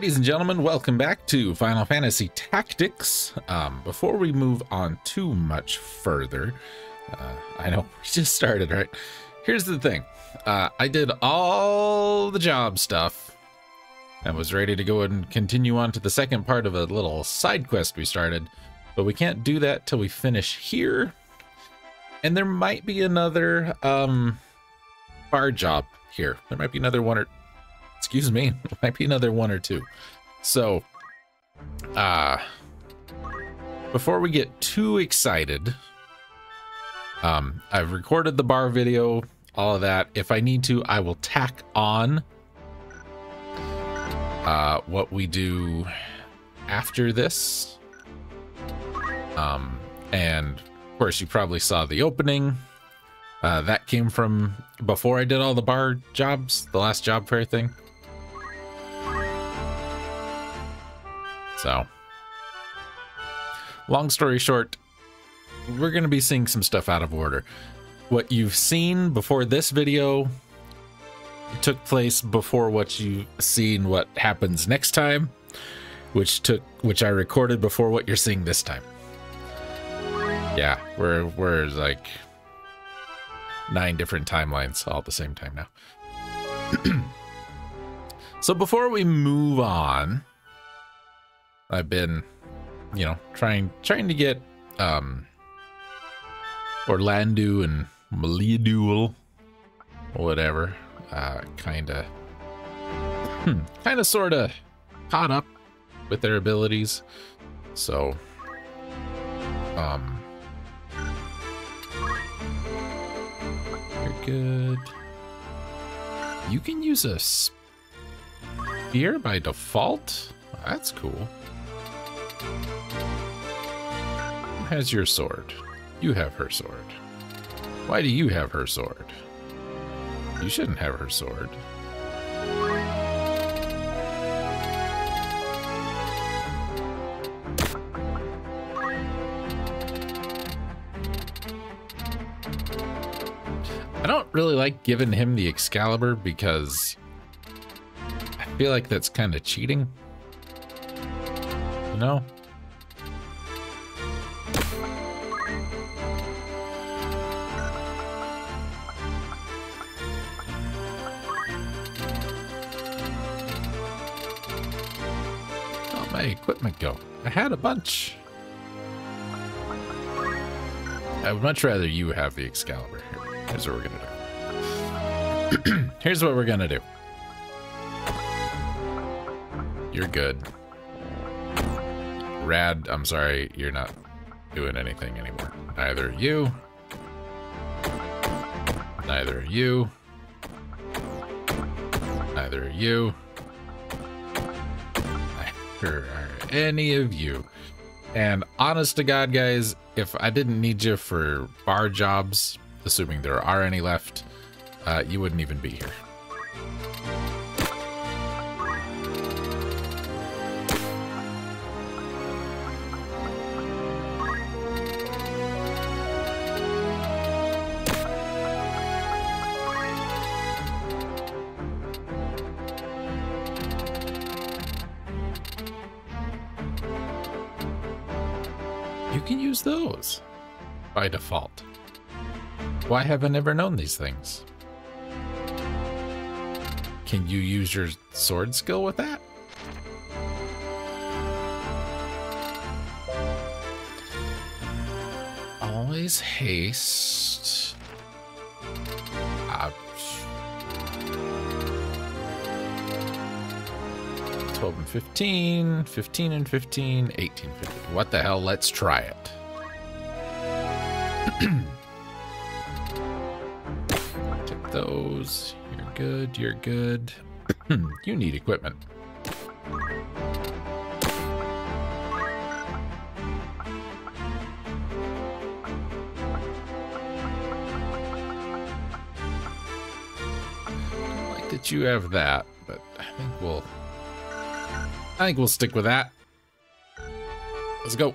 Ladies and gentlemen, welcome back to Final Fantasy Tactics. Um, before we move on too much further, uh, I know we just started, right? Here's the thing. Uh, I did all the job stuff and was ready to go and continue on to the second part of a little side quest we started, but we can't do that till we finish here. And there might be another um, bar job here. There might be another one or excuse me, might be another one or two. So, uh, before we get too excited, um, I've recorded the bar video, all of that. If I need to, I will tack on uh, what we do after this. Um, and of course, you probably saw the opening. Uh, that came from before I did all the bar jobs, the last job fair thing. So, long story short, we're going to be seeing some stuff out of order. What you've seen before this video took place before what you've seen what happens next time, which took which I recorded before what you're seeing this time. Yeah, we're we're like nine different timelines all at the same time now. so before we move on, I've been, you know, trying trying to get um Orlando and Meliadoul, whatever, uh, kind of, hmm, kind of, sort of caught up with their abilities. So, um, you're good. You can use a spear by default. That's cool. Who has your sword? You have her sword. Why do you have her sword? You shouldn't have her sword. I don't really like giving him the Excalibur because I feel like that's kind of cheating. You know? my equipment go? I had a bunch. I would much rather you have the Excalibur. Here, here's what we're gonna do. here's what we're gonna do. You're good. Rad, I'm sorry, you're not doing anything anymore. Neither you. Neither you. Neither you or any of you. And honest to God, guys, if I didn't need you for bar jobs, assuming there are any left, uh, you wouldn't even be here. By default. Why have I never known these things? Can you use your sword skill with that? Always haste. 12 and 15, 15 and 15, 18, 15. What the hell? Let's try it. Take those. You're good. You're good. you need equipment. like that you have that, but I think we'll I think we'll stick with that. Let's go.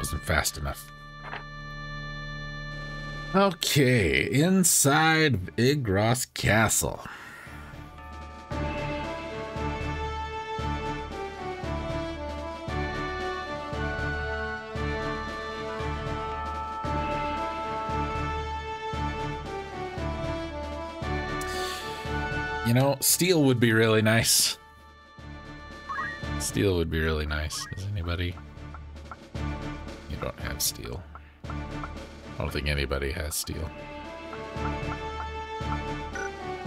Wasn't fast enough. Okay, inside Igros Castle. You know, steel would be really nice. Steel would be really nice. Does anybody? Have steel. I don't think anybody has steel.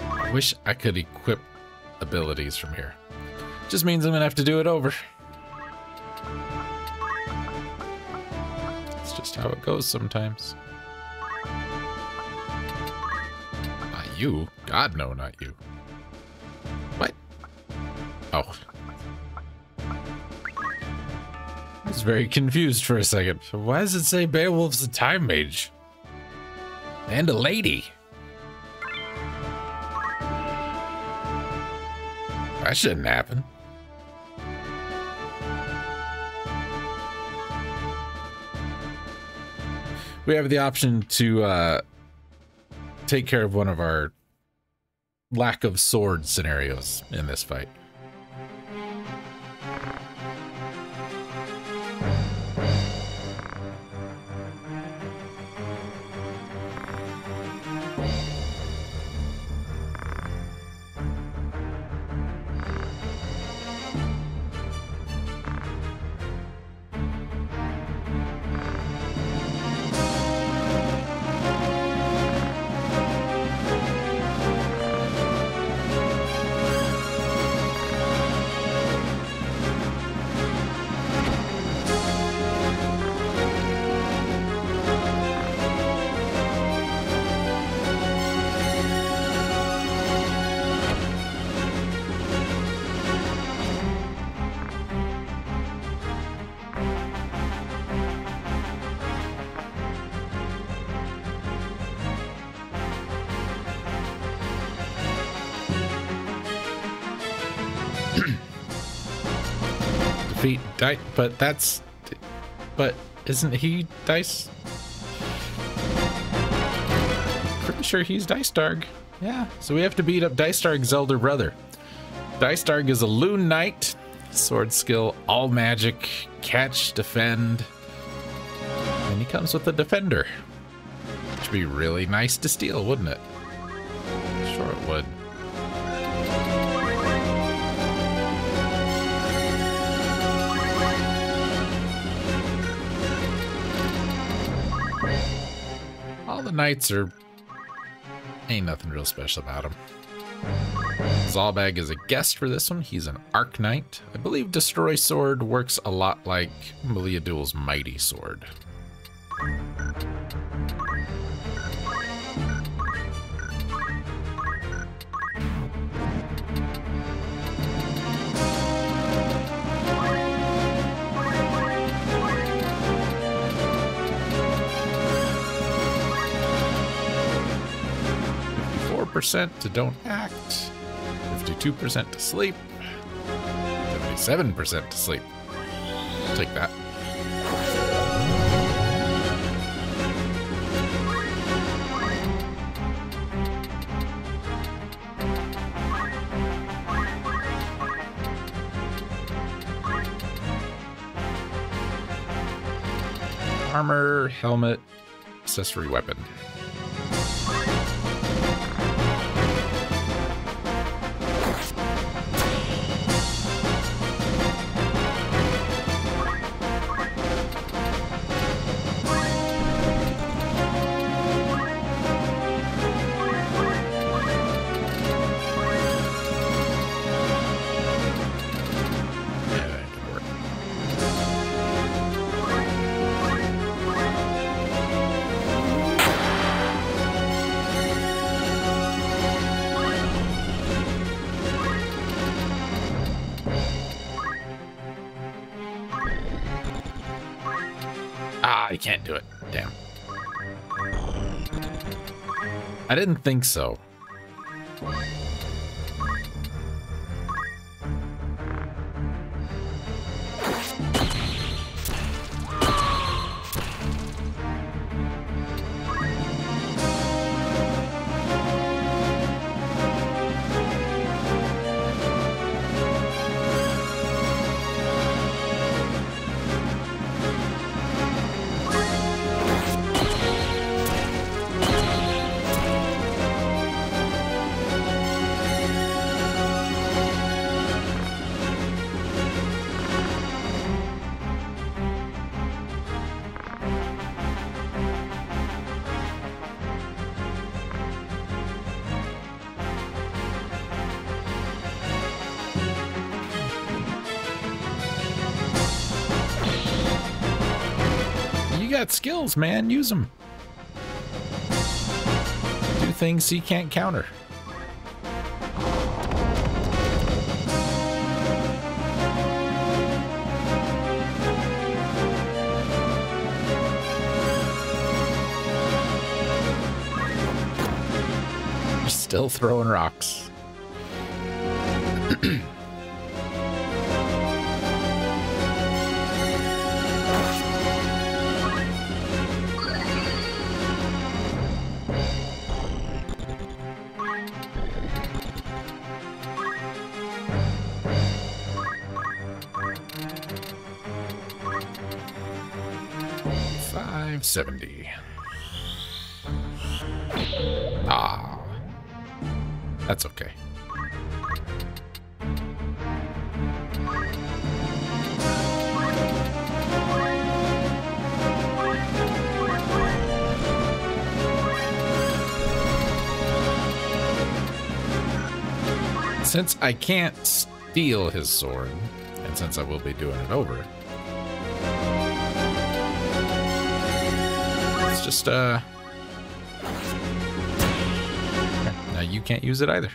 I wish I could equip abilities from here. Just means I'm gonna have to do it over. It's just how it goes sometimes. Not you. God, no, not you. What? Oh. Was very confused for a second. Why does it say Beowulf's a time mage? And a lady. That shouldn't happen. We have the option to uh, take care of one of our lack of sword scenarios in this fight. Dice, but that's, but isn't he Dice? Pretty sure he's Dycedarg. Yeah, so we have to beat up Dycedarg's elder brother. Dycedarg is a Lune Knight, sword skill, all magic, catch, defend, and he comes with a defender. Which would be really nice to steal, wouldn't it? Sure it would. The knights are... Ain't nothing real special about them. Zalbag is a guest for this one. He's an Arc Knight. I believe Destroy Sword works a lot like Meliadoul's Mighty Sword. Fifty-four percent to don't act. 52% to sleep, 77% to sleep. Take that. Armor, helmet, accessory weapon. Can't do it. Damn. I didn't think so. Got skills, man. Use them. Do things he can't counter. Still throwing rocks. Seventy. Ah. That's okay. Since I can't steal his sword, and since I will be doing it over, just, uh... Now you can't use it either.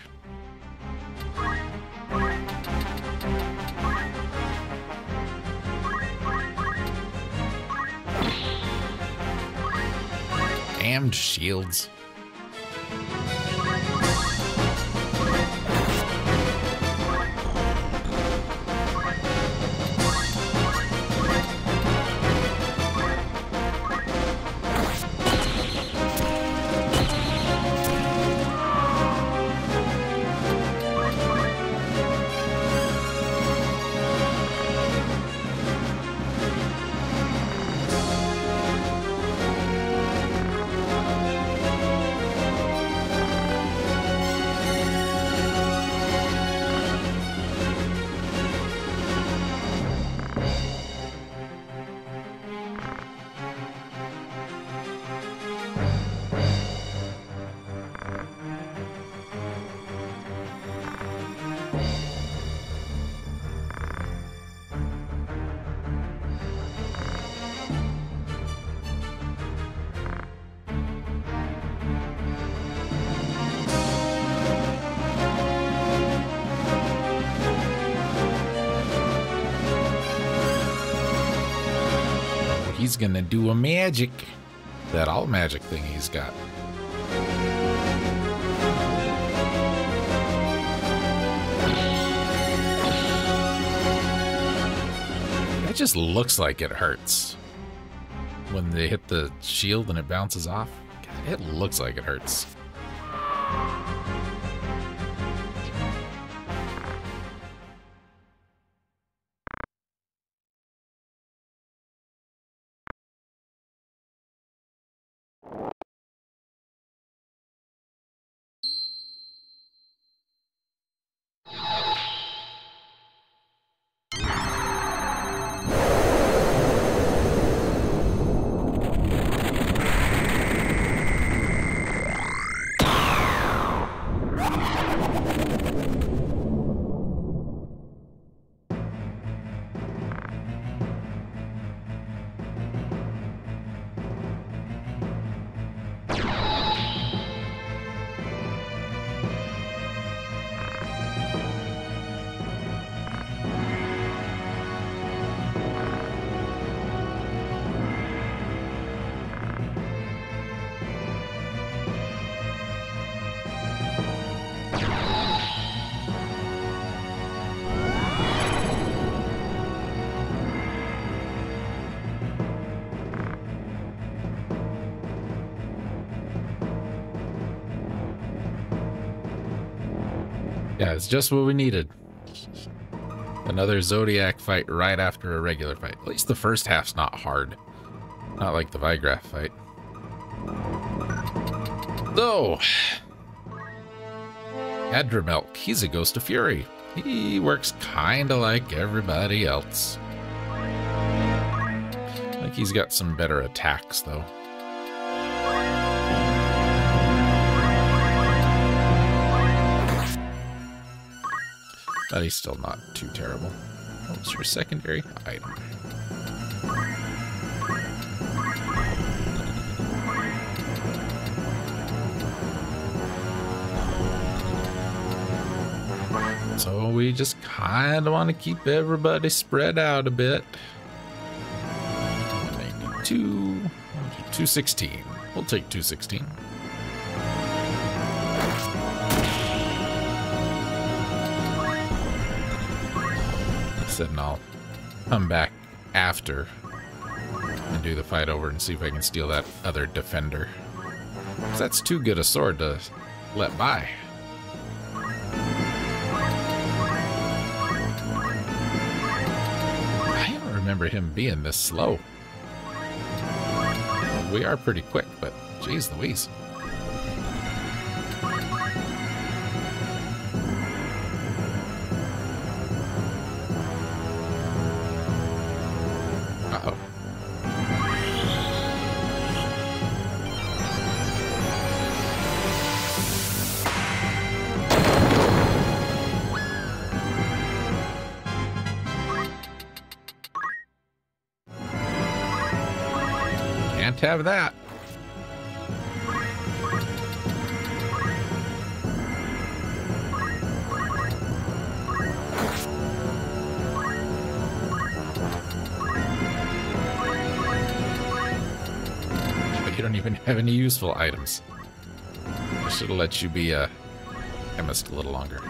Damned shields. He's gonna do a magic. That all magic thing he's got. That just looks like it hurts. When they hit the shield and it bounces off. God, it looks like it hurts. Yeah, it's just what we needed. Another Zodiac fight right after a regular fight. At least the first half's not hard. Not like the Wiegraf fight. So, Adramelk, he's a Ghost of Fury. He works kinda like everybody else. I think he's got some better attacks, though. But he's still not too terrible. What's your secondary item? So we just kind of want to keep everybody spread out a bit. Two, 216. We'll take 216. And I'll come back after and do the fight over and see if I can steal that other defender. That's too good a sword to let by. I don't remember him being this slow. We are pretty quick, but geez Louise. Have that. But you don't even have any useful items. I should have let you be uh, a chemist a little longer.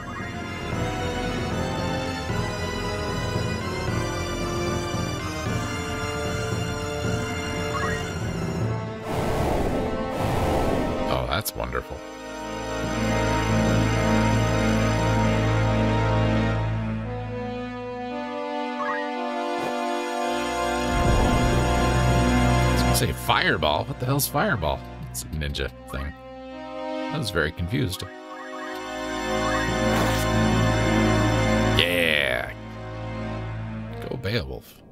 That's wonderful. say fireball. What the hell's fireball? It's a ninja thing. I was very confused. Yeah. Go Beowulf.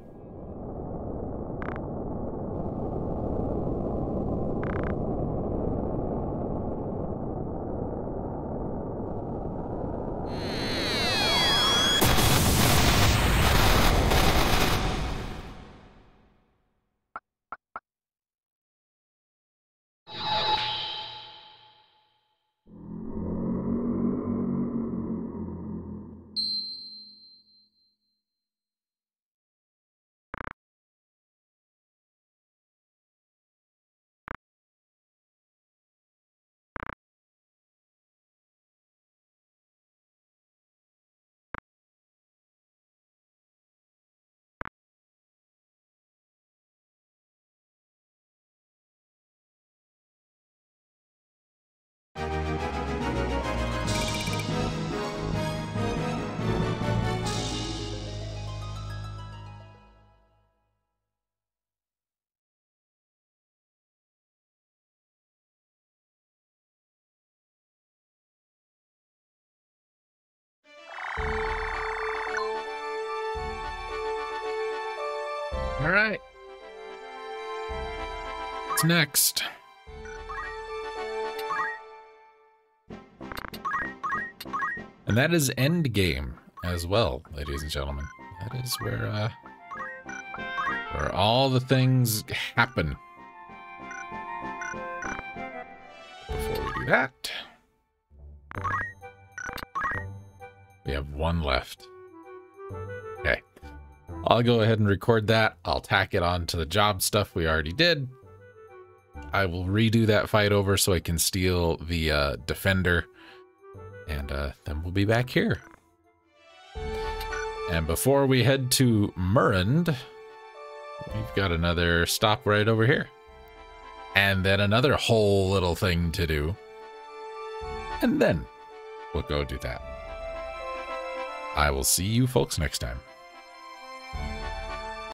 All right. What's next? And that is Endgame as well, ladies and gentlemen. That is where uh where all the things happen. Before we do that, we have one left. I'll go ahead and record that. I'll tack it on to the job stuff we already did. I will redo that fight over so I can steal the uh, defender. And uh, then we'll be back here. And before we head to Murond, we've got another stop right over here. And then another whole little thing to do. And then we'll go do that. I will see you folks next time.